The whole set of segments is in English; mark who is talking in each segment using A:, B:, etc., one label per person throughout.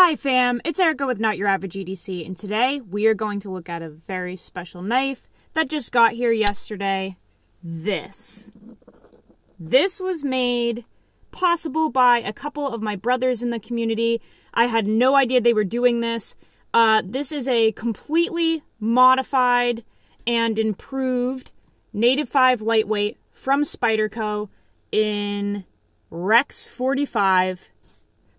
A: Hi fam, it's Erica with Not Your Average EDC, and today we are going to look at a very special knife that just got here yesterday. This. This was made possible by a couple of my brothers in the community. I had no idea they were doing this. Uh, this is a completely modified and improved Native 5 lightweight from Spyderco in Rex 45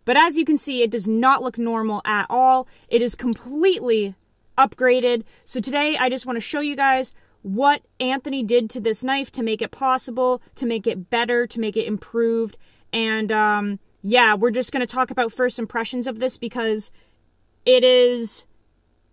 A: but as you can see, it does not look normal at all. It is completely upgraded. So today I just want to show you guys what Anthony did to this knife to make it possible, to make it better, to make it improved. And um, yeah, we're just going to talk about first impressions of this because it is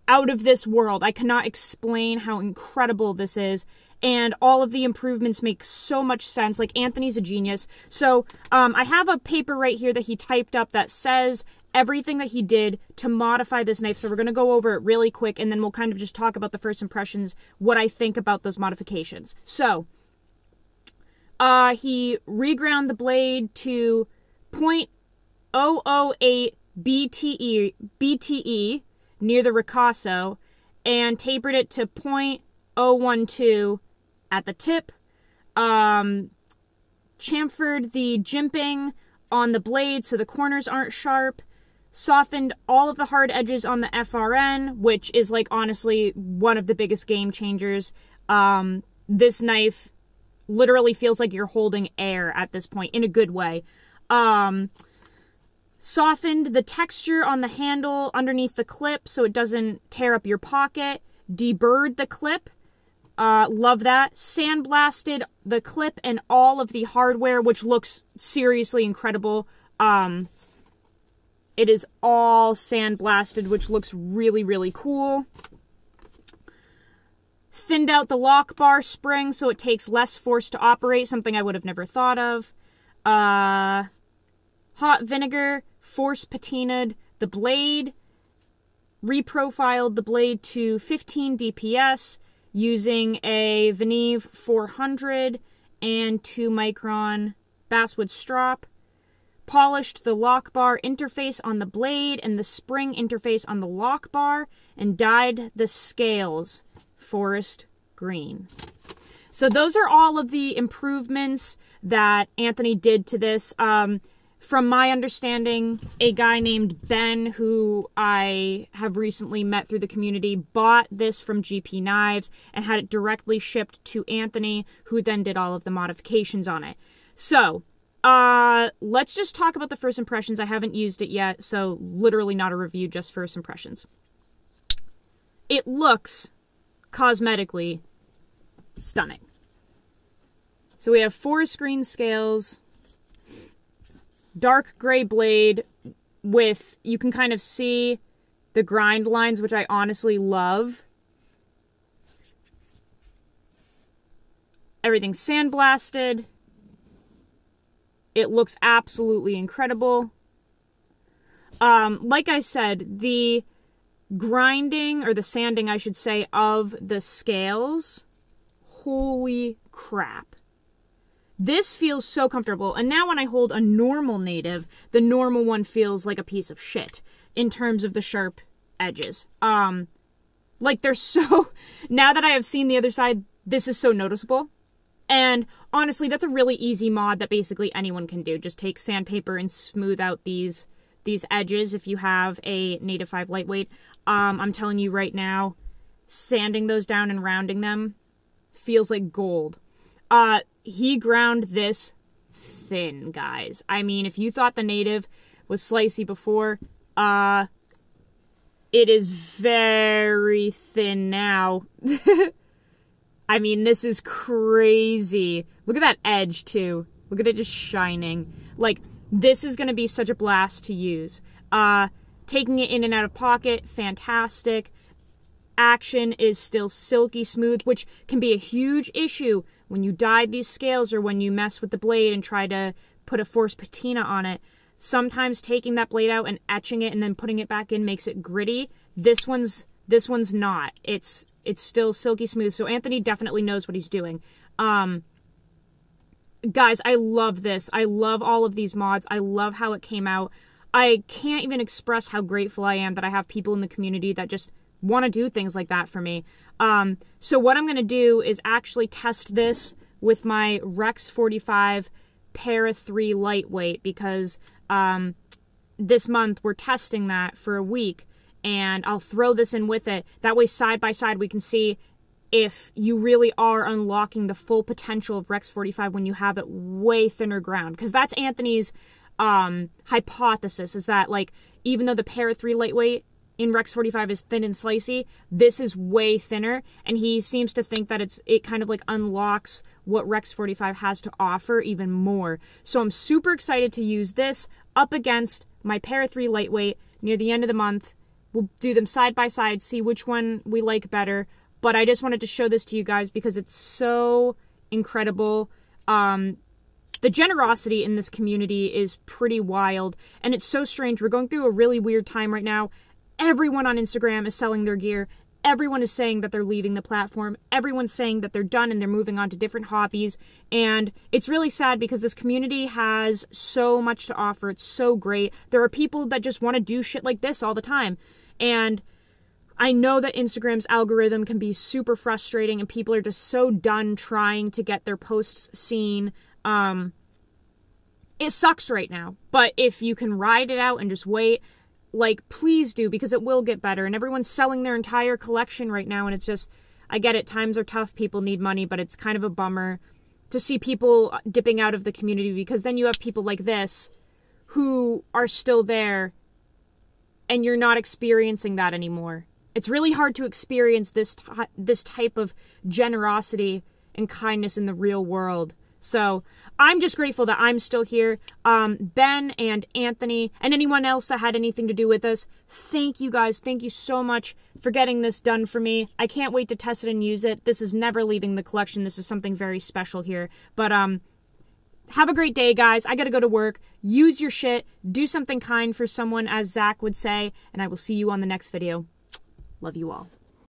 A: out of this world. I cannot explain how incredible this is and all of the improvements make so much sense. Like Anthony's a genius. So um, I have a paper right here that he typed up that says everything that he did to modify this knife. So we're going to go over it really quick and then we'll kind of just talk about the first impressions, what I think about those modifications. So uh, he reground the blade to 0.008 BTE, BTE near the ricasso and tapered it to 0.012 at the tip. Um, chamfered the jimping on the blade so the corners aren't sharp. Softened all of the hard edges on the FRN, which is like honestly one of the biggest game changers. Um, this knife literally feels like you're holding air at this point in a good way. Um, softened the texture on the handle underneath the clip so it doesn't tear up your pocket. Deburred the clip uh, love that. Sandblasted the clip and all of the hardware, which looks seriously incredible. Um, it is all sandblasted, which looks really, really cool. Thinned out the lock bar spring so it takes less force to operate, something I would have never thought of. Uh, hot vinegar, force patinaed the blade, reprofiled the blade to 15 DPS, using a Venev 400 and 2 micron basswood strop. Polished the lock bar interface on the blade and the spring interface on the lock bar and dyed the scales forest green. So those are all of the improvements that Anthony did to this. Um, from my understanding, a guy named Ben, who I have recently met through the community, bought this from GP Knives and had it directly shipped to Anthony, who then did all of the modifications on it. So, uh, let's just talk about the first impressions. I haven't used it yet, so literally not a review, just first impressions. It looks cosmetically stunning. So we have four screen scales dark gray blade with, you can kind of see the grind lines, which I honestly love. Everything's sandblasted. It looks absolutely incredible. Um, like I said, the grinding, or the sanding, I should say, of the scales, holy crap. This feels so comfortable. And now when I hold a normal native, the normal one feels like a piece of shit in terms of the sharp edges. Um, like they're so, now that I have seen the other side, this is so noticeable. And honestly, that's a really easy mod that basically anyone can do. Just take sandpaper and smooth out these these edges if you have a Native 5 lightweight. Um, I'm telling you right now, sanding those down and rounding them feels like gold. Uh, he ground this thin, guys. I mean, if you thought the native was slicey before, uh, it is very thin now. I mean, this is crazy. Look at that edge, too. Look at it just shining. Like, this is going to be such a blast to use. Uh, taking it in and out of pocket, fantastic. Action is still silky smooth, which can be a huge issue when you dyed these scales or when you mess with the blade and try to put a force patina on it, sometimes taking that blade out and etching it and then putting it back in makes it gritty. This one's this one's not. It's it's still silky smooth. So Anthony definitely knows what he's doing. Um guys, I love this. I love all of these mods. I love how it came out. I can't even express how grateful I am that I have people in the community that just want to do things like that for me. Um, so what I'm going to do is actually test this with my Rex 45 Para 3 lightweight because um, this month we're testing that for a week and I'll throw this in with it. That way, side by side, we can see if you really are unlocking the full potential of Rex 45 when you have it way thinner ground. Because that's Anthony's um, hypothesis is that, like, even though the Para 3 lightweight in Rex 45 is thin and slicey, this is way thinner. And he seems to think that it's it kind of like unlocks what Rex 45 has to offer even more. So I'm super excited to use this up against my Para 3 lightweight near the end of the month. We'll do them side by side, see which one we like better. But I just wanted to show this to you guys because it's so incredible. Um, the generosity in this community is pretty wild and it's so strange. We're going through a really weird time right now. Everyone on Instagram is selling their gear. Everyone is saying that they're leaving the platform. Everyone's saying that they're done and they're moving on to different hobbies. And it's really sad because this community has so much to offer. It's so great. There are people that just want to do shit like this all the time. And I know that Instagram's algorithm can be super frustrating and people are just so done trying to get their posts seen. Um, it sucks right now, but if you can ride it out and just wait, like please do because it will get better and everyone's selling their entire collection right now and it's just I get it times are tough people need money but it's kind of a bummer to see people dipping out of the community because then you have people like this who are still there and you're not experiencing that anymore. It's really hard to experience this this type of generosity and kindness in the real world. So I'm just grateful that I'm still here. Um, ben and Anthony and anyone else that had anything to do with us, thank you guys. Thank you so much for getting this done for me. I can't wait to test it and use it. This is never leaving the collection. This is something very special here. But um, have a great day, guys. I gotta go to work. Use your shit. Do something kind for someone, as Zach would say. And I will see you on the next video. Love you all.